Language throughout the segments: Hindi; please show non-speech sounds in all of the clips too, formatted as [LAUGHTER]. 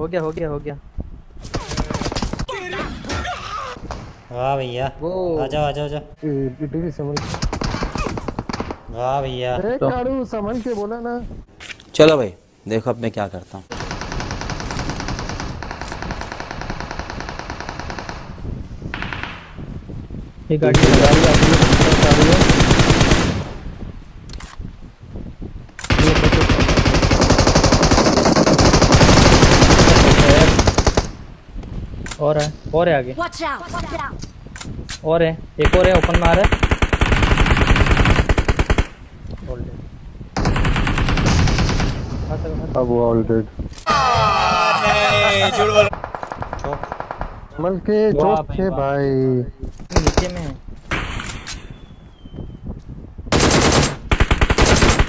हो गया हो गया हो गया। वाह भैया। वो आ जाओ आ जाओ आ जाओ। समझ वाह भैया। अरे काड़ू समझ के बोला ना। चलो भाई देखो अब मैं क्या करता हूँ। ये गाड़ी है गाड़ी है और है और है आगे! और है एक और है ओपन में आ रहा है। अब वो ऑल डेड चौक। के भाई, भाई। नीचे में है।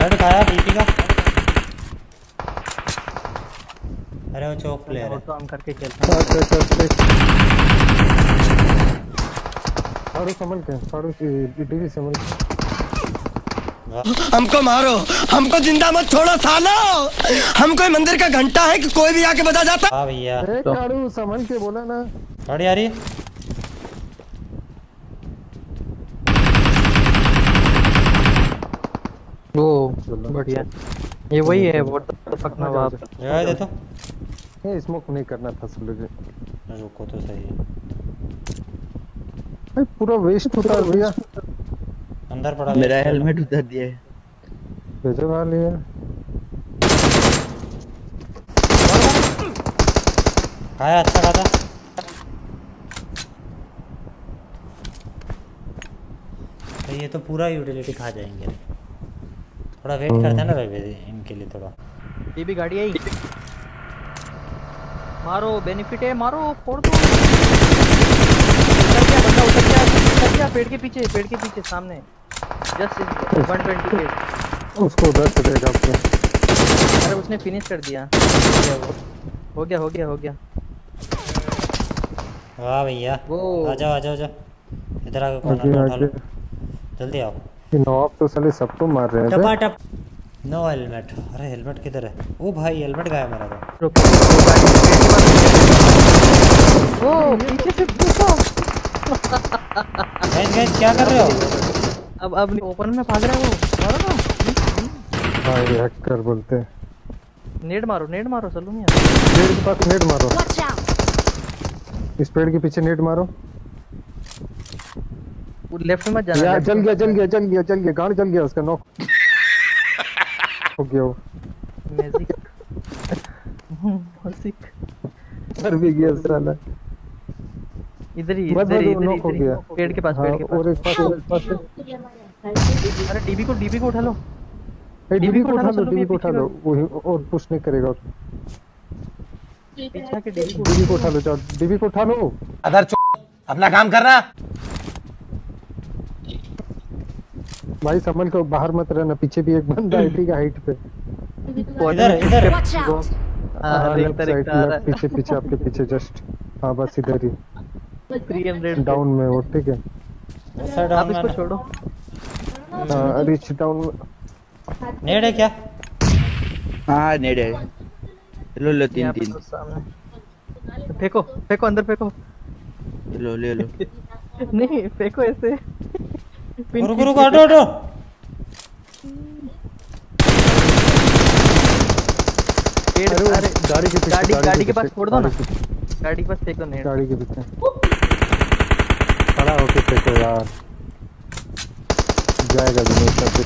हेड खाया बीपी का। अरे वो चौक प्लेयर है। ऑन करके खेलते हैं। अच्छा अच्छा काड़ू समझ के डीवी समझ हमको मारो। हमको ज़िंदा मत छोड़ो सालो। हम कोई मंदिर का घंटा है कि कोई भी आके बजा जाता? वाह भैया। अरे काड़ू समझ के बोला ना। गाड़ी आ रही है? वो बढ़िया। ये वही है व्हाट द फक नवाब जगह दे तो। ये स्मोक नहीं करना था सब लोग रुको तो सही भाई पूरा वेस्ट होता है भैया अंदर पड़ा मेरा हेलमेट उधर दिया है। भेजो वाली है खाया अच्छा खाता तो ये तो पूरा यूटिलिटी खा जाएँगे। थोड़ा वेट करते हैं ना रवि इनके लिए थोड़ा। ये भी गाड़ी आई? मारो बेनिफिट है मारो फोड़ दो। उतर गया बंदा उतर गया उतर गया पेड़ के पीछे पेड़ के पीछे सामने। जस्ट 120 पे। उसको उधर से देगा आपको अरे उसने फिनिश कर दिया। हो गया हो गया हो गया वाह भैया। वो। आ जाओ आ जाओ आ जाओ। इधर आके कॉर्नर उठा लो। जल्दी आओ। नवाब तो साले सबको मार रहे हैं। टपा टप। नो हेलमेट अरे हेलमेट किधर है? ओ भाई हेलमेट गायब मेरा तो ओ पीछे से गाइस गाइस क्या कर रहे हो? अब अब ओपन में भाग रहा है। वो मारो ना। ये हैकर बोलते हैं। नेड मारो नेड मारो चलो नहीं पेड़ के पास नेट मारो। इस पेड़ के पीछे नेट मारो। वो लेफ़्ट में मत जाना यार जल गया जल गया जल गया जल गया गाड़ जल गया उसका नॉक हो गया वो। मैजिक म्यूज़िक मर भी गया साला इधर ही इधर ही इधर ही। हो गया पेड़ के पास हाँ, पेड़ के पास और एक पास और एक पास अरे डीबी को डीबी को उठा लो। डीबी को उठा लो डीबी को उठा लो। वही और पुश नहीं करेगा। पीछे के डीबी को उठा लो। जाओ। डीबी को उठा लो। अदर अपना काम करना। भाई समझ को बाहर मत रहना पीछे भी एक बंदा है ठीक है हाइट पे। इधर इधर। out! हाँ लेफ़्ट देखता देखता आ रहा लेफ़्ट पीछे पीछे आपके पीछे जस्ट हाँ बस इधर ही। 300 डाउन में वो ठीक है। उस साइड आप इसको छोड़ो। हाँ रिच डाउन नेड है क्या? हाँ नेड है। लो लो तीन तीन। तो फेंको फेंको अंदर फेंको। लो ले लो। [LAUGHS] नहीं फेंको ऐसे। रुको रुको हटो हटो। गाड़ी के पीछे गाड़ी गाड़ी के पास छोड़ दो ना। गाड़ी के- पास फेंको नेट गाड़ी के पीछे। खड़ा होके फेंको यार। जाएगा भी नहीं सब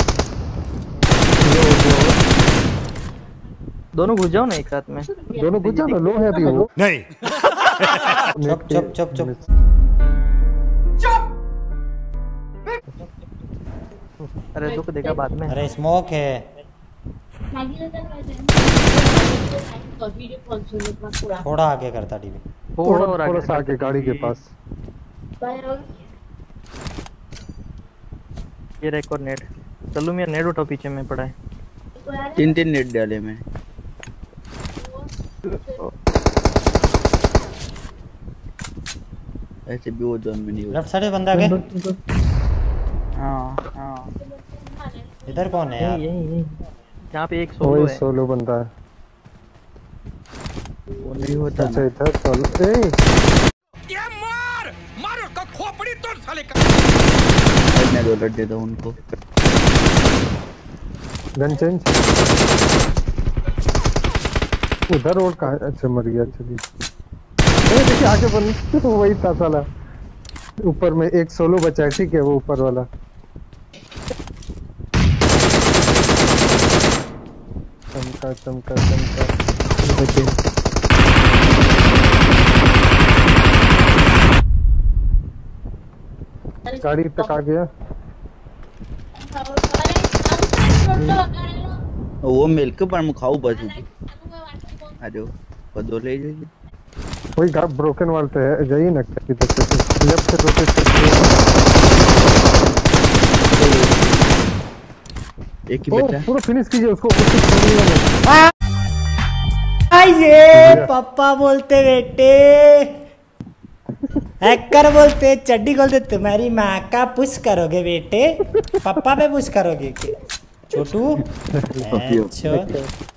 दोनों घुस जाओ ना एक साथ में। दोनों घुस जाओ ना लो है अभी वो। नहीं। [LAUGHS] चुप चुप चुप चुप। अरे दुख देगा बाद में। अरे स्मोक है। थोड़ा आगे करता टीवी। थोड़ा थोड़ा और आगे सा आगे गाड़ी के पास। ये रहा एक और नेट। चलो मेरा नेट उठाओ पीछे में पड़ा है। तीन तीन नेट डाले मैं ऐसे भी वो जोन में नहीं लेफ़्ट साइड बंदा आगे? हाँ हाँ। इधर कौन है यार? यही यही यही। पे एक सोलो है। सोलो बंदा है। वो नहीं होता अच्छा इधर चल ए! भाई मैं डॉलर दे दो उनको। गन चेंज उधर और कहा अच्छा मर गया चलिए ए देखिए आगे बन [LAUGHS] वही था साला। ऊपर में एक सोलो बचा है ठीक है वो ऊपर वाला। चमका चमका चमका देखिए। गाड़ी तक आ गया? वो मिल्क पर मैं खाऊ बस जाओ बदो ले जाइए। वही ब्रोकन वाल पे है जाइए ना। लेफ़्ट से रोटेट करके एक ही बचा है। पूरा फिनिश कीजिए उसको उसको मत। ये पापा बोलते बेटे हैकर बोलते चड्डी बोलते तुम्हारी माँ का पुश करोगे बेटे पापा पे पुश करोगे क्या? छोटू [LAUGHS] अच्छा